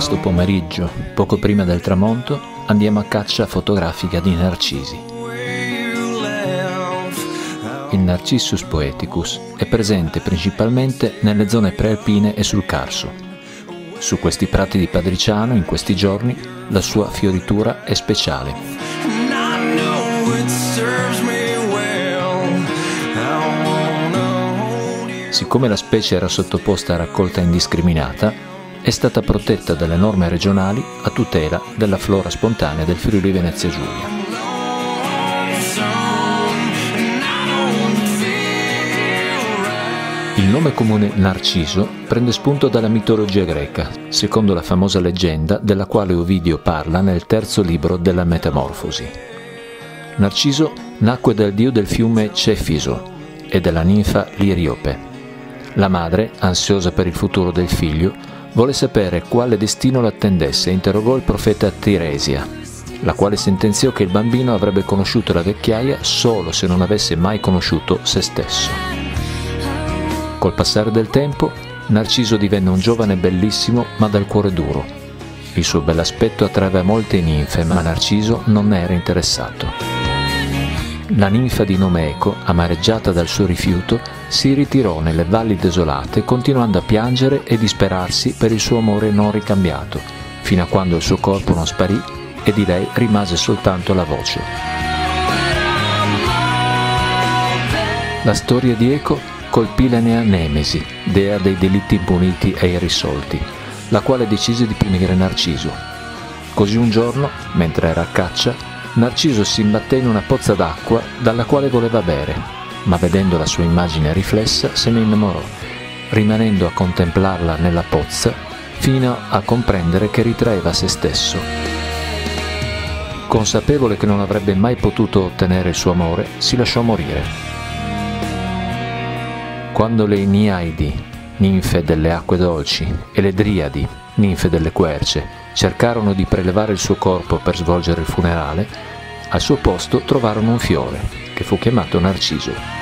Questo pomeriggio, poco prima del tramonto, andiamo a caccia fotografica di narcisi. Il Narcissus poeticus è presente principalmente nelle zone prealpine e sul Carso. Su questi prati di Padriciano, in questi giorni, la sua fioritura è speciale. Siccome la specie era sottoposta a raccolta indiscriminata, è stata protetta dalle norme regionali a tutela della flora spontanea del Friuli Venezia Giulia. Il nome comune Narciso prende spunto dalla mitologia greca, secondo la famosa leggenda della quale Ovidio parla nel terzo libro della Metamorfosi. Narciso nacque dal dio del fiume Cefiso e della ninfa Liriope. La madre, ansiosa per il futuro del figlio, volle sapere quale destino l'attendesse e interrogò il profeta Tiresia, la quale sentenziò che il bambino avrebbe conosciuto la vecchiaia solo se non avesse mai conosciuto se stesso. Col passare del tempo, Narciso divenne un giovane bellissimo ma dal cuore duro. Il suo bell'aspetto attraeva molte ninfe, ma Narciso non ne era interessato. La ninfa di nome Eco, amareggiata dal suo rifiuto, si ritirò nelle valli desolate continuando a piangere e disperarsi per il suo amore non ricambiato, fino a quando il suo corpo non sparì e di lei rimase soltanto la voce. La storia di Eco colpì l'Enea Nemesi, dea dei delitti impuniti e irrisolti, la quale decise di punire Narciso. Così un giorno, mentre era a caccia, Narciso si imbatté in una pozza d'acqua dalla quale voleva bere, ma vedendo la sua immagine riflessa se ne innamorò, rimanendo a contemplarla nella pozza fino a comprendere che ritraeva se stesso. Consapevole che non avrebbe mai potuto ottenere il suo amore, si lasciò morire. Quando le Niaidi, ninfe delle acque dolci, e le Driadi, ninfe delle querce, cercarono di prelevare il suo corpo per svolgere il funerale, al suo posto trovarono un fiore, che fu chiamato Narciso.